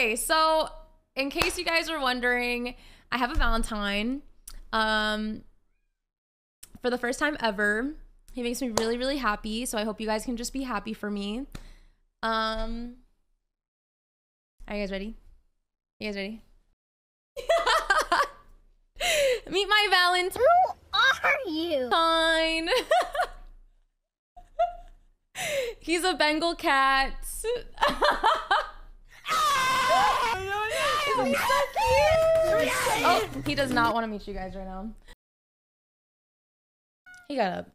Okay, so in case you guys are wondering, I have a Valentine. Um, for the first time ever. He makes me really, really happy. So I hope you guys can just be happy for me. Um, are you guys ready? You guys ready? Meet my Valentine. Who are you? Fine. He's a Bengal cat. Oh, so cute. Oh, he does not want to meet you guys right now. He got up.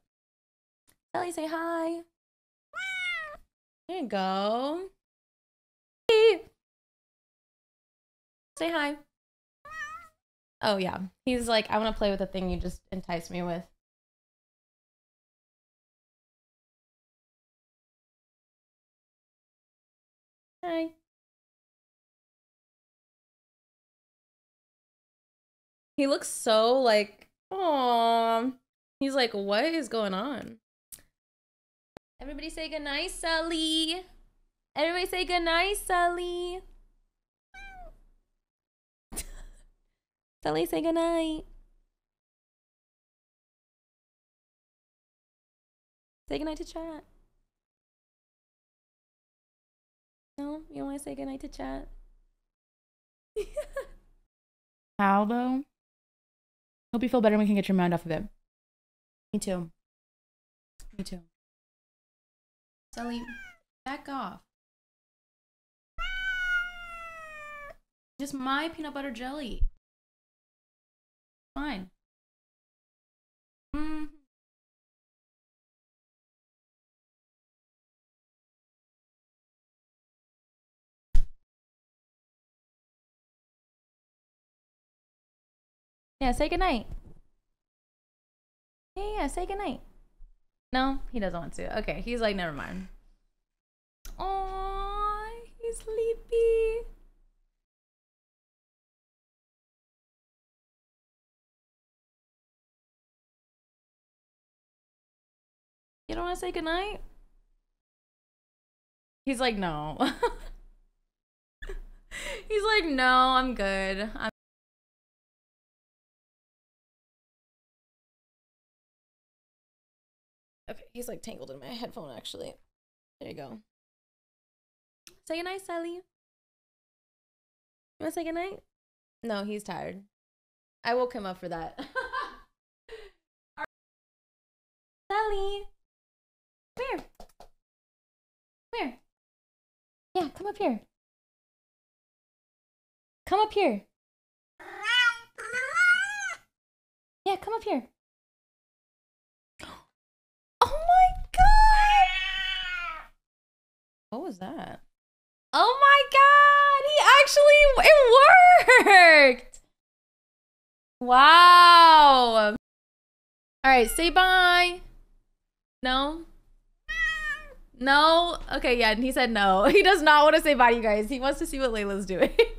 Ellie, say hi. There you go. Hey. Say hi. Oh yeah. He's like, I want to play with the thing you just enticed me with. Hi. He looks so like, oh, he's like, what is going on? Everybody say goodnight, Sully. Everybody say goodnight, Sully. Sully, say goodnight. Say goodnight to chat. No, you don't want to say goodnight to chat. How though? Hope you feel better and we can get your mind off of it. Me too. Me too. Sully, back off. Just my peanut butter jelly. Fine. Yeah, say goodnight. Yeah, yeah, say goodnight. No, he doesn't want to. Okay, he's like, never mind. Oh, he's sleepy. You don't want to say goodnight? He's like, no. he's like, no, I'm good. I'm Okay, he's like tangled in my headphone actually. There you go. Say goodnight, Sully. You wanna say goodnight? No, he's tired. I woke him up for that. Sully. Come here. Come here. Yeah, come up here. Come up here. Yeah, come up here. Oh my god! What was that? Oh my god! He actually it worked. Wow. All right, say bye. No. No. Okay, yeah, and he said no. He does not want to say bye to you guys. He wants to see what Layla's doing.